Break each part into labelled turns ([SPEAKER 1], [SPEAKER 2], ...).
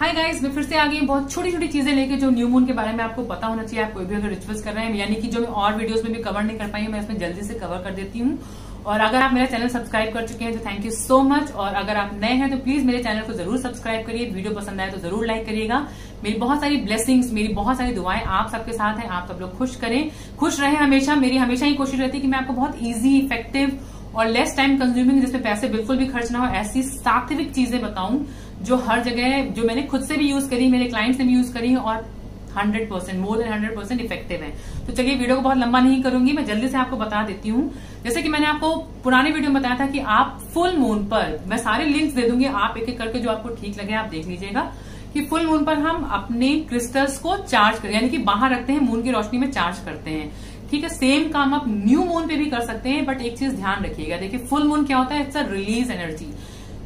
[SPEAKER 1] Hi guys मैं फिर से आ गई बहुत छोटी छोटी चीज़ें लेके जो न्यू मून के बारे में आपको पता होना चाहिए, आप कोई भी अगर रिचुअल्स कर रहे हैं, यानी कि जो मैं और वीडियोस में भी कवर नहीं कर पाई हूँ, मैं इसमें जल्दी से कवर कर देती हूँ। और अगर आप मेरा चैनल सब्सक्राइब कर चुके हैं तो थैंक यू सो मच और अगर आप नए हैं तो प्लीज़ मेरे चैनल को ज़रूर सब्सक्राइब करिए वीडियो पसंद आए तो ज़रूर लाइक करिएगा। मेरी बहुत सारी ब्लेसिंग्स मेरी बहुत सारी दुआएँ आप सबके साथ हैं, आप सब लोग खुश करें। खुश रहें हमेशा, मेरी हमेशा ही कोशिश रहती है कि मैं आपको बहुत ईजी इफ़ेक्टिव और लेस टाइम कंज्यूमिंग जिसमें पैसे बिल्कुल भी खर्च ना हो, ऐसी सात्विक चीज़ें बताऊँ। जो हर जगह जो मैंने खुद से भी यूज़ करी, मेरे क्लाइंट ने भी यूज़ करी और hundred percent more than hundred percent effective है। तो चलिए वीडियो को बहुत लंबा नहीं करूँगी, मैं जल्दी से आपको बता देती हूँ। जैसे कि मैंने आपको पुराने वीडियो में बताया था कि आप फुल मून पर, मैं सारे लिंक्स दे दूँगी, आप एक एक करके जो आपको ठीक लगे, आप देख लीजिएगा कि फुल मून पर हम अपने क्रिस्टल्स को चार्ज करें, यानी कि बाहर रखते हैं मून की रोशनी में चार्ज करते हैं। ठीक है सेम काम आप न्यू मून पे भी कर सकते हैं बट एक चीज़ ध्यान रखिएगा, देखिए फुल मून क्या होता है? इट्स अ रिलीज़ एनर्जी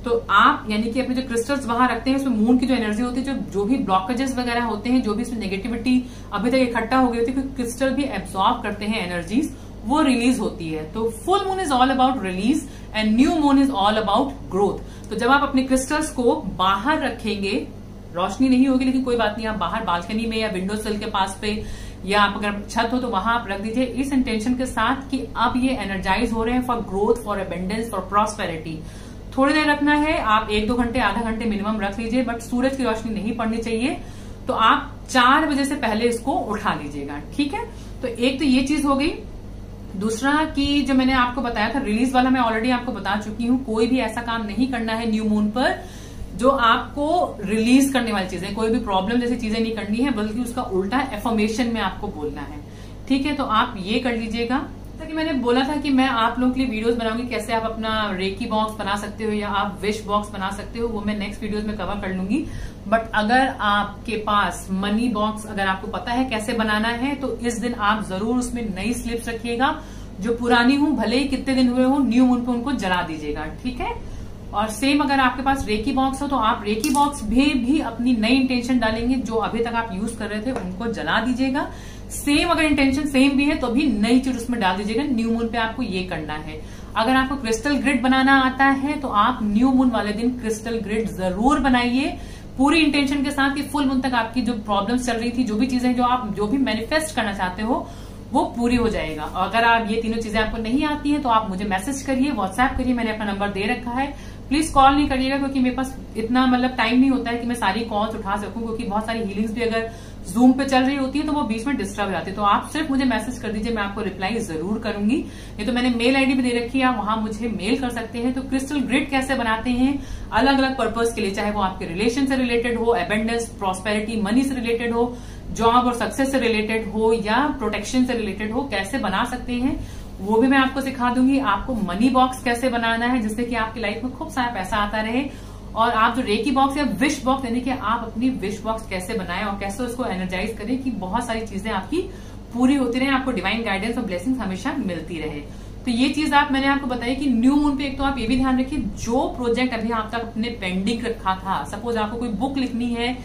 [SPEAKER 1] तो आप, यानी कि अपने जो क्रिस्टल्स वहाँ रखते हैं, उसमें मून की जो एनर्जी होती है, जो जो भी ब्लॉकेजेस वगैरह होते हैं, जो भी इसमें नेगेटिविटी अभी तक इकट्ठा हो गई होती है क्रिस्टल भी एब्सॉर्ब करते हैं एनर्जीज वो रिलीज़ होती है। तो full moon is all about release and new moon is all about growth तो जब आप अपने क्रिस्टल्स को बाहर रखेंगे, रोशनी नहीं होगी, लेकिन कोई बात नहीं, आप बाहर बालकनी में या विंडो सेल के पास पे, या आप अगर छत हो तो वहाँ आप रख दीजिए इस इंटेंशन के साथ कि अब ये एनर्जाइज हो रहे हैं for growth for abundance for prosperity थोड़ी देर रखना है, आप एक दो घंटे, आधा घंटे मिनिमम रख लीजिए बट सूरज की रोशनी नहीं पड़नी चाहिए तो आप चार बजे से पहले इसको उठा लीजिएगा, ठीक है? तो एक तो ये चीज़ हो गई। दूसरा कि जो मैंने आपको बताया था रिलीज़ वाला मैं ऑलरेडी आपको बता चुकी हूँ, कोई भी ऐसा काम नहीं करना है न्यू मून पर, जो आपको रिलीज़ करने वाली चीज़ें, कोई भी प्रॉब्लम जैसी चीज़ें नहीं करनी है, बल्कि उसका उल्टा एफॉर्मेशन में आपको बोलना है, ठीक है? तो आप ये कर लीजिएगा। जैसा कि मैंने बोला था कि मैं आप लोगों के लिए वीडियोस बनाऊँगी, कैसे आप अपना रेकी बॉक्स बना सकते हो या आप विश बॉक्स बना सकते हो, वो मैं नेक्स्ट वीडियोस में कवर कर लूँगी। बट अगर आपके पास मनी बॉक्स अगर आपको पता है कैसे बनाना है तो इस दिन आप ज़रूर उसमें नई स्लिप्स रखिएगा, जो पुरानी हूँ, भले ही कितने दिन हुए हो न्यू मून पे उनको जला दीजिएगा, ठीक है? और सेम अगर आपके पास रेकी बॉक्स हो तो आप रेकी बॉक्स भी, भी अपनी नई इंटेंशन डालेंगे जो अभी तक आप यूज़ कर रहे थे उनको जला दीजिएगा। सेम अगर इंटेंशन सेम भी है तो भी नई चीज़ उसमें डाल दीजिएगा। न्यू मून पे आपको ये करना है। अगर आपको क्रिस्टल ग्रिड बनाना आता है तो आप न्यू मून वाले दिन क्रिस्टल ग्रिड ज़रूर बनाइए। पूरी इंटेंशन के साथ कि फुल मून तक आपकी जो प्रॉब्लम्स चल रही थी जो भी चीज़ें जो आप जो भी मैनिफेस्ट करना चाहते हो वो पूरी हो जाएगा। अगर आप ये तीनों चीज़ें आपको नहीं आती हैं तो आप मुझे मैसेज करिए व्हाट्सएप करिए मैंने अपना नंबर दे रखा है। प्लीज़ कॉल नहीं करिएगा क्योंकि मेरे पास इतना मतलब टाइम नहीं होता है कि मैं सारी कॉल्स उठा सकूँ, क्योंकि बहुत सारी हीलिंग्स भी अगर जूम पे चल रही होती है तो वो बीच में डिस्टर्ब जाती है। तो आप सिर्फ़ मुझे मैसेज कर दीजिए, मैं आपको रिप्लाई ज़रूर करूँगी। ये तो मैंने मेल आईडी भी दे रखी है, आप वहाँ मुझे मेल कर सकते हैं। तो क्रिस्टल ग्रिड कैसे बनाते हैं अलग अलग पर्पज के लिए, चाहे वो आपके रिलेशन से रिलेटेड हो अबेंडेंस प्रॉस्पेरिटी मनी से रिलेटेड हो जॉब और सक्सेस से रिलेटेड हो, या प्रोटेक्शन से रिलेटेड हो, कैसे बना सकते हैं। वो भी मैं आपको सिखा दूँगी। आपको मनी बॉक्स कैसे बनाना है, जिससे कि आपकी लाइफ में खूब सारा पैसा आता रहे। और आप जो रेकी बॉक्स या विश बॉक्स यानी कि आप अपनी विश बॉक्स कैसे बनाएँ और कैसे उसको एनर्जाइज करें कि बहुत सारी चीज़ें आपकी पूरी होती रहे, आपको डिवाइन गाइडेंस और ब्लेसिंग हमेशा मिलती रहे। तो ये चीज़ आप, मैंने आपको बताई कि न्यू मून पे एक तो आप ये भी ध्यान रखिए, जो प्रोजेक्ट अभी आप तक अपने पेंडिंग रखा था सपोज़ आपको कोई बुक लिखनी है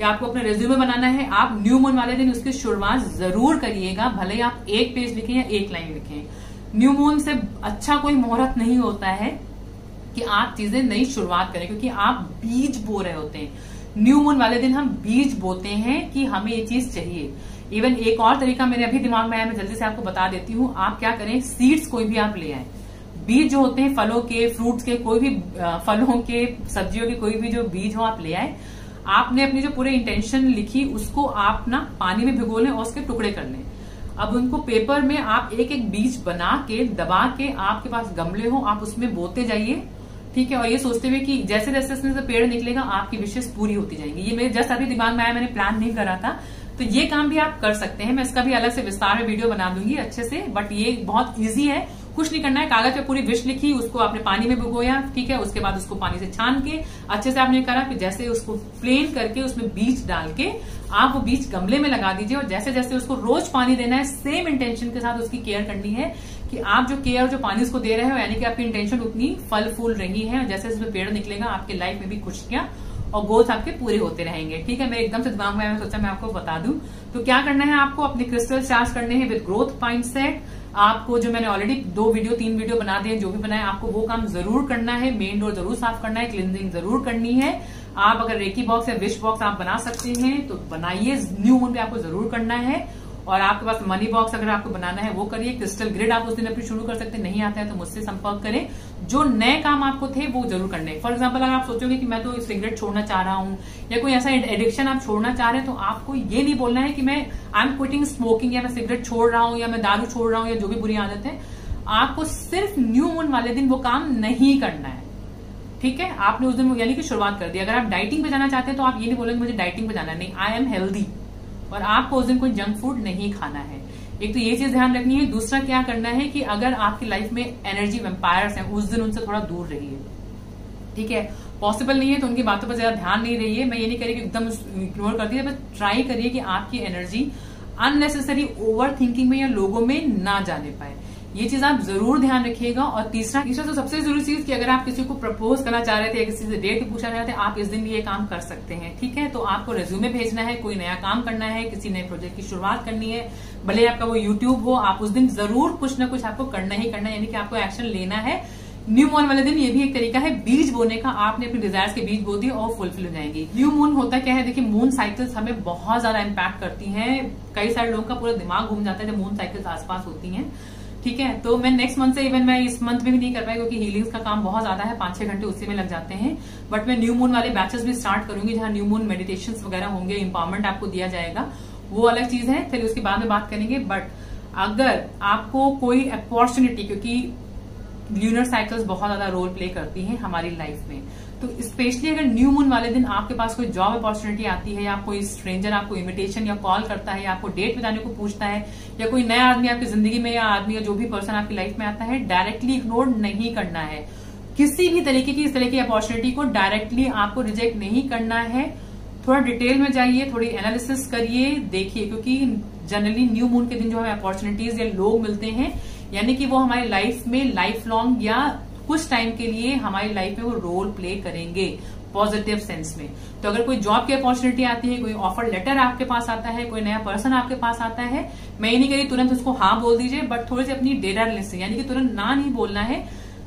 [SPEAKER 1] या आपको अपना रेज्यूमे बनाना है, आप न्यू मून वाले दिन उसकी शुरुआत ज़रूर करिएगा, भले ही आप एक पेज लिखें या एक लाइन लिखें। न्यू मून से अच्छा कोई मुहूर्त नहीं होता है कि आप चीज़ें नई शुरुआत करें, क्योंकि आप बीज बो रहे होते हैं। न्यू मून वाले दिन हम बीज बोते हैं कि हमें ये चीज़ चाहिए। इवन एक और तरीका मेरे अभी दिमाग में आया, मैं जल्दी से आपको बता देती हूँ, आप क्या करें सीड्स कोई भी आप ले आए। बीज जो होते हैं, फलों के फ्रूट्स के, कोई भी फलों के, सब्जियों के, कोई भी जो बीज हो आप ले आए। आपने अपनी जो पूरे इंटेंशन लिखी, उसको आप ना पानी में भिगो लें और उसके टुकड़े कर लें। अब उनको पेपर में आप एक एक बीज बना के, दबा के आपके पास गमले हो, आप उसमें बोते जाइए, ठीक है? और ये सोचते हुए कि जैसे जैसे इसमें से पेड़ निकलेगा, आपकी विशेष पूरी होती जाएँगी। ये मेरे जस्ट अभी दिमाग में आया, मैंने प्लान नहीं करा था तो ये काम भी आप कर सकते हैं। मैं इसका भी अलग से विस्तार में वीडियो बना दूँगी अच्छे से बट ये बहुत ईजी है। कुछ नहीं करना है। कागज़ पे पूरी विश लिखी, उसको आपने पानी में भिगोया, ठीक है? उसके बाद उसको पानी से छान के अच्छे से आपने करा, फिर जैसे उसको प्लेन करके उसमें बीज डाल के आप वो बीज गमले में लगा दीजिए और जैसे जैसे उसको रोज पानी देना है सेम इंटेंशन के साथ उसकी केयर करनी है कि आप जो केयर जो पानी उसको दे रहे हो, यानी कि आपकी इंटेंशन उतनी फल फूल रही है जैसे उसमें पेड़ निकलेगा, आपके लाइफ में भी खुशियाँ और गोल्स आपके पूरे होते रहेंगे। ठीक है मैं एकदम से दिमाग में सोचा मैं आपको बता दूँ। तो क्या करना है आपको? अपने क्रिस्टल चार्ज करने हैं विद ग्रोथ माइंड सेट आपको जो मैंने ऑलरेडी दो वीडियो तीन वीडियो बना दिए, जो भी बनाए, आपको वो काम ज़रूर करना है। मेन डोर ज़रूर साफ़ करना है क्लिनजिंग ज़रूर करनी है। आप अगर रेकी बॉक्स या विश बॉक्स आप बना सकते हैं तो बनाइए। न्यू मून पे आपको ज़रूर करना है। और आपके पास मनी बॉक्स अगर आपको बनाना है, वो करिए क्रिस्टल ग्रिड आप उस दिन अपनी शुरू कर सकते नहीं आता है तो मुझसे संपर्क करें। जो नए काम आपको थे, वो ज़रूर करने फॉर एग्ज़ाम्पल अगर आप सोचोगे कि मैं तो सिगरेट छोड़ना चाह रहा हूँ, या कोई ऐसा एडिक्शन आप छोड़ना चाह रहे हैं तो आपको ये नहीं बोलना है कि मैं आई एम क्विटिंग स्मोकिंग या मैं सिगरेट छोड़ रहा हूँ, या मैं दारू छोड़ रहा हूँ, या जो भी बुरी आदत है। आपको सिर्फ़ न्यू मून वाले दिन वो काम नहीं करना है। ठीक है? आपने उस दिन यानी कि शुरुआत कर दी। अगर आप डाइटिंग पे जाना चाहते हैं तो आप ये नहीं बोलेंगे मुझे डाइटिंग पे जाना नहीं आई एम हेल्दी और आपको उस दिन कोई जंक फ़ूड नहीं खाना है। एक तो ये चीज़ ध्यान रखनी है। दूसरा क्या करना है कि अगर आपकी लाइफ में एनर्जी वेम्पायर्स हैं, उस दिन उनसे थोड़ा दूर रहिए। ठीक है? पॉसिबल नहीं है तो उनकी बातों पर ज़्यादा ध्यान नहीं रहिए। मैं ये नहीं करी कि एकदम इग्नोर कर दिया बस ट्राई करिए कि आपकी एनर्जी अननेसेसरी ओवर थिंकिंग में या लोगों में ना जाने पाए। ये चीज़ आप ज़रूर ध्यान रखिएगा। और तीसरा तीसरा तो सबसे ज़रूरी चीज़ कि अगर आप किसी को प्रपोज करना चाह रहे थे या किसी से डेट पूछना चाह रहे थे, आप इस दिन भी ये काम कर सकते हैं, ठीक है? तो आपको रेज्यूमे भेजना है, कोई नया काम करना है, किसी नए प्रोजेक्ट की शुरुआत करनी है, भले आपका वो यूट्यूब हो, आप उस दिन ज़रूर कुछ ना कुछ आपको करना ही करना है, यानी कि आपको एक्शन लेना है। न्यू मून वाले दिन ये भी एक तरीका है, बीज बोने का। आपने अपने डिज़ायर के बीज बो दिए और फुलफिल हो जाएँगे। न्यू मून होता क्या है? देखिए मून साइकिल्स हमें बहुत ज़्यादा इम्पैक्ट करती हैं। कई सारे लोगों का पूरा दिमाग घूम जाता है जब मून साइकिल्स आसपास होती हैं। ठीक है? तो मैं नेक्स्ट मंथ से इवन मैं इस मंथ में भी नहीं कर पाई क्योंकि हीलिंग्स का काम बहुत ज़्यादा है पाँच छह घंटे उसी में लग जाते हैं। बट मैं न्यू मून वाले बैचेस भी स्टार्ट करूँगी जहाँ न्यू मून मेडिटेशन वगैरह होंगे इंपावरमेंट आपको दिया जाएगा। वो अलग चीज़ है, फिर उसके बाद में बात करेंगे। बट अगर आपको कोई अपॉर्चुनिटी क्योंकि ल्यूनर साइकिल्स बहुत ज़्यादा रोल प्ले करती हैं हमारी लाइफ में तो स्पेशली अगर न्यू मून वाले दिन आपके पास कोई जॉब अपॉर्चुनिटी आती है या कोई स्ट्रेंजर आपको इन्विटेशन या कॉल करता है या आपको डेट जाने को पूछता है या कोई नया आदमी आपकी ज़िंदगी में या आदमी या जो भी पर्सन आपकी लाइफ में आता है डायरेक्टली इग्नोर नहीं करना है। किसी भी तरीके की इस तरह की अपॉर्चुनिटी को डायरेक्टली आपको रिजेक्ट नहीं करना है। थोड़ा डिटेल में जाइए, थोड़ी एनालिसिस करिए, देखिए, क्योंकि जनरली न्यू मून के दिन जो हमें अपॉर्चुनिटीज़ या लोग मिलते हैं, यानी कि वो हमारी लाइफ में लाइफ लॉन्ग या कुछ टाइम के लिए हमारी लाइफ में वो रोल प्ले करेंगे पॉजिटिव सेंस में। तो अगर कोई जॉब की अपॉर्चुनिटी आती है, कोई ऑफ़र लेटर आपके पास आता है, कोई नया पर्सन आपके पास आता है, मैं ये नहीं करी तुरंत उसको हाँ बोल दीजिए बट थोड़ी सी अपनी डेटा लिस्ट यानी कि तुरंत ना नहीं बोलना है,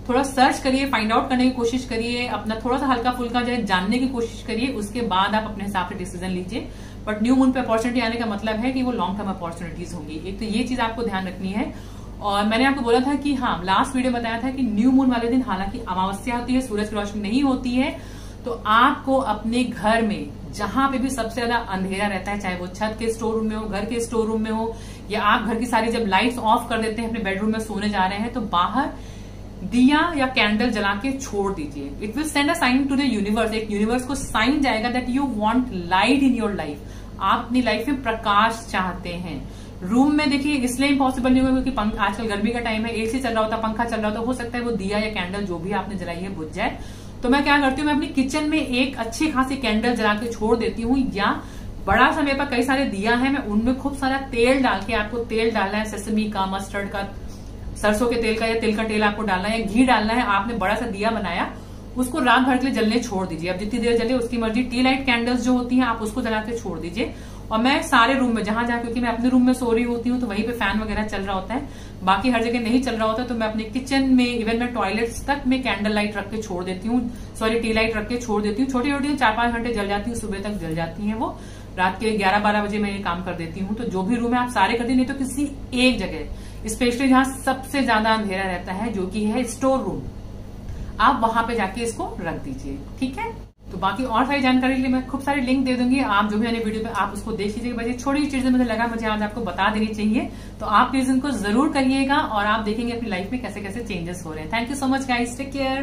[SPEAKER 1] थोड़ा सर्च करिए फाइंड आउट करने की कोशिश करिए, अपना थोड़ा सा हल्का फुल्का जो है जानने की कोशिश करिए, उसके बाद आप अपने हिसाब से डिसीज़न लीजिए। बट न्यू मून पे अपॉर्चुनिटी आने का मतलब है कि वो लॉन्ग टर्म अपॉर्चुनिटीज़ होंगी। एक तो ये चीज़ आपको ध्यान रखनी है और मैंने आपको बोला था कि हाँ लास्ट वीडियो बताया था कि न्यू मून वाले दिन हालाँकि अमावस्या होती है, सूरज की रोशनी नहीं होती है। तो आपको अपने घर में, जहाँ पे भी सबसे ज़्यादा अंधेरा रहता है, चाहे वो छत के स्टोर रूम में हो, घर के स्टोर रूम में हो, या आप घर की सारी जब लाइट्स ऑफ़ कर देते हैं, अपने बेडरूम में सोने जा रहे हैं तो बाहर दिया या कैंडल जला के छोड़ दीजिए। It will send a sign to the universe एक यूनिवर्स को साइन जाएगा that you want light in your life आप अपनी लाइफ में प्रकाश चाहते हैं। रूम में देखिए, इसलिए इम्पॉसिबल नहीं होगा क्योंकि आजकल गर्मी का टाइम है एसी चल रहा होता, पंखा चल रहा होता, हो सकता है वो दिया या कैंडल जो भी आपने जलाई है, बुझ जाए। तो मैं क्या करती हूँ, मैं अपनी किचन में एक अच्छी खासी कैंडल जला के छोड़ देती हूँ, या बड़ा सा मेरे पास कई सारे दिया है, मैं उनमें खूब सारा तेल डाल के आपको तेल डालना है सेसमी का मस्टर्ड का, सरसों के तेल का या तिल का तेल आपको डालना है, या घी डालना है, आपने बड़ा सा दिया बनाया, उसको रात भर के लिए जलने छोड़ दीजिए। अब जितनी देर जले, उसकी मर्ज़ी टी लाइट कैंडल्स जो होती हैं, आप उसको जला के छोड़ दीजिए। और मैं सारे रूम में, जहाँ जहाँ, क्योंकि मैं अपने रूम में सो रही होती हूँ तो वहीं पे फ़ैन वगैरह चल रहा होता है। बाकी हर जगह नहीं चल रहा होता तो मैं अपने किचन में इवन मैं टॉयलेट्स तक में कैंडल लाइट रख के छोड़ देती हूँ। सॉरी टी लाइट रख के छोड़ देती हूँ। छोटी छोटी चार पाँच घंटे जल जाती हूँ, सुबह तक जल जाती है वो। रात के ग्यारह बारह बजे मैं ये काम कर देती हूँ। तो जो भी रूम है, आप सारे कर दी नहीं तो किसी एक जगह। स्पेशली जहाँ सबसे ज़्यादा अंधेरा रहता है, जो कि है स्टोर रूम आप वहाँ पे जाके इसको रख दीजिए, ठीक है? तो बाकी और सारी जानकारी के लिए मैं खूब सारी लिंक दे दूँगी। आप जो भी मैंने वीडियो पे आप उसको देख लीजिए बस छोटी चीज़ें मुझे लगा मुझे आज आपको बता देनी चाहिए। तो आप प्लीज़ इनको ज़रूर करिएगा और आप देखेंगे अपनी लाइफ में कैसे कैसे चेंजेस हो रहे हैं। Thank you so much guys take care